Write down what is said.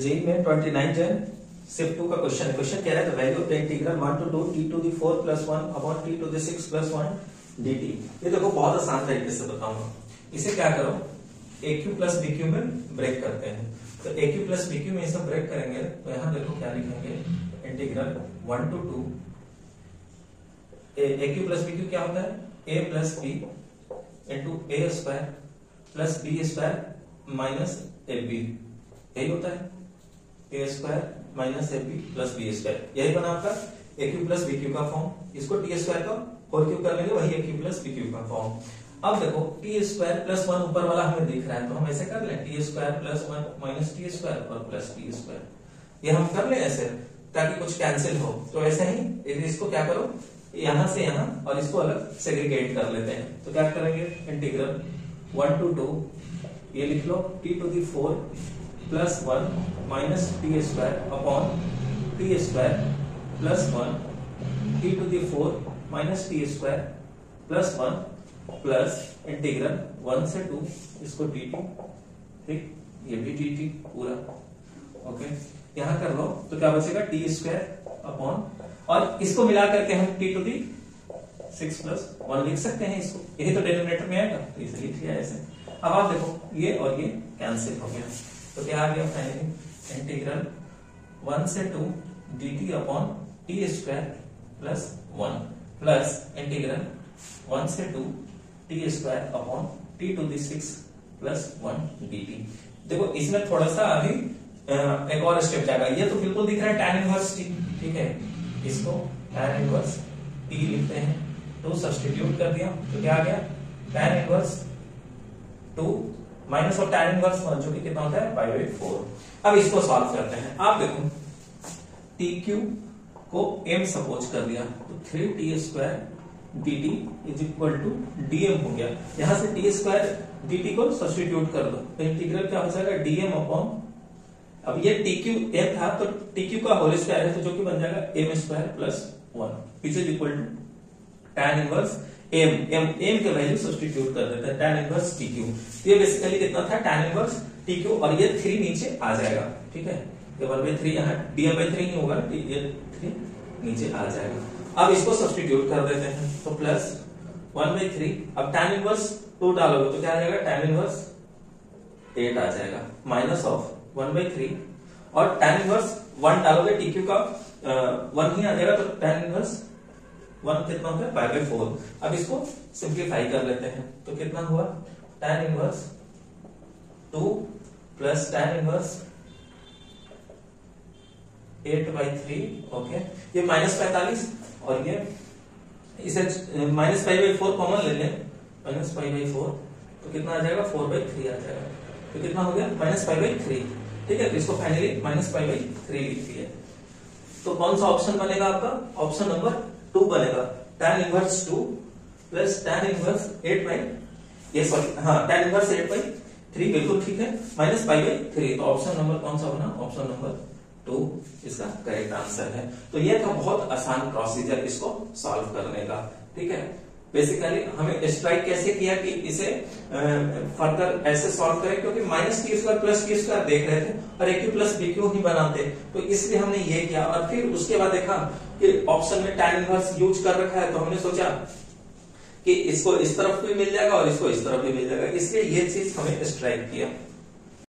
जी, में 29 जन सिर्फ़ टू का क्वेश्चन क्वेश्चन कह रहा है the value of the integral 1 to 2 t to the 4 plus 1 upon t to the 6 plus 1 dt ये देखो, बहुत आसान तरीके से बताऊँगा। इसे क्या करो? Aq प्लस bq में ब्रेक करते हैं। तो aq प्लस bq में इसे ब्रेक करेंगे तो यहाँ देखो क्या लिखेंगे? Integral 1 to 2 aq plus bq क्या होता है? A plus b into A square plus B square minus A B यही होता है। A square minus A B plus B square यही बना आपका A Q plus B Q का फॉर्म इसको टी स्क्वायर का होल क्यू कर लेंगे, वही A Q plus B Q का फॉर्म अब देखो टी स्क्वायर प्लस वन ऊपर वाला हमें दिख रहा है तो हम ऐसे कर लें T square plus one minus T square और प्लस टी स्क्वायर ये हम कर ले ऐसे, ताकि कुछ कैंसिल हो. तो ऐसे ही इसको क्या करो? यहाँ से यहाँ, और इसको अलग सेग्रीगेट कर लेते हैं. तो क्या करेंगे? इंटीग्रल वन टू टू ये लिख लो T to the four plus one minus T square upon T square plus one T to the four minus T square plus one plus integral one से two इसको D T ठीक? ये भी D T पूरा। Okay यहाँ कर लो तो क्या बचेगा? टी स्क्वायर अपॉन और इसको मिला करके हम T to the six plus one लिख सकते हैं इसको। यही तो डेनोमिनेटर में आएगा। तो इसे लिख लिया ऐसे। अब आप देखो, ये और ये कैंसिल हो गया। तो क्या आ गया फाइनली इंटीग्रल? वन से two D T upon T square plus one plus integral one से two T square upon T to the six plus one D T. देखो, इसमें थोड़ा सा अभी एक और स्टेप जाएगा। ये तो बिल्कुल दिख रहा है टैन इनवर्स टी ठीक है? इसको टैन इनवर्स टी लिखते हैं। टू सब्सटीट्यूट कर दिया तो क्या आ गया? Tan inverse two minus of tan inverse जो कि कितना होता है? Pi by four. अब इसको सॉल्व करते हैं। आप देखो, टी क्यू को एम सपोज़ कर दिया तो three T square D T is equal to DM हो गया। यहाँ से टी स्क्वायर डी टी को सब्सटीट्यूट कर दो तो इंटीग्रल क्या हो जाएगा? डीएम अपॉन अब ये टी क्यू एम था तो टी क्यू का होल स्क्वायर है तो जो कि बन जाएगा M square plus one is equal to tan inverse m. m m के वैल्यू सब्स्टिट्यूट कर देते हैं, tan इनवर्स tq. तो ये बेसिकली कितना था tan इनवर्स tq, और ये 3 नीचे आ जाएगा, ठीक है? ये 1 by 3 यहाँ, dm by 3 ही होगा ये 3 नीचे आ जाएगा। अब इसको सब्स्टिट्यूट कर देते हैं तो प्लस 1 by 3 अब tan इनवर्स 2 डालोगे तो क्या आ जाएगा? tan इनवर्स 8 आ जाएगा माइनस ऑफ़ 1 by 3 और tan इनवर्स 1 डालोगे, tq का वन ही आ जाएगा तो tan इनवर्स वन कितना हो? गया बाई फोर अब इसको सिंप्लीफाई कर लेते हैं। तो कितना हुआ? Tan inverse two plus tan inverse eight by three okay ये माइनस पैंतालीस और ये इसे minus five by four common ले लें। माइनस फाइव बाई फोर तो कितना आ जाएगा? फोर बाई थ्री आ जाएगा। तो कितना हो गया? माइनस फाइव बाई थ्री ठीक है? इसको finally minus five by three लिख दिया तो कौन सा ऑप्शन बनेगा आपका? ऑप्शन नंबर टू बनेगा tan inverse two plus tan inverse eight by ये सॉरी हाँ tan inverse eight by three बिल्कुल ठीक है. माइनस फाइव बाई थ्री तो ऑप्शन नंबर कौन सा बना? ऑप्शन नंबर टू इसका करेक्ट आंसर है. तो ये था बहुत आसान प्रोसीजर इसको सॉल्व करने का. ठीक है? बेसिकली हमें स्ट्राइक कैसे किया कि इसे फर्दर ऐसे सॉल्व करें, क्योंकि minus T square plus T square देख रहे थे, और A Q plus B Q ही बनाते। तो इसलिए हमने ये किया। और फिर उसके बाद देखा कि ऑप्शन में टाइम इनवर्स यूज़ कर रखा है तो हमने सोचा कि इसको इस तरफ़ भी मिल जाएगा और इसको इस तरफ़ भी मिल जाएगा। इसलिए ये चीज़ हमें स्ट्राइक किया।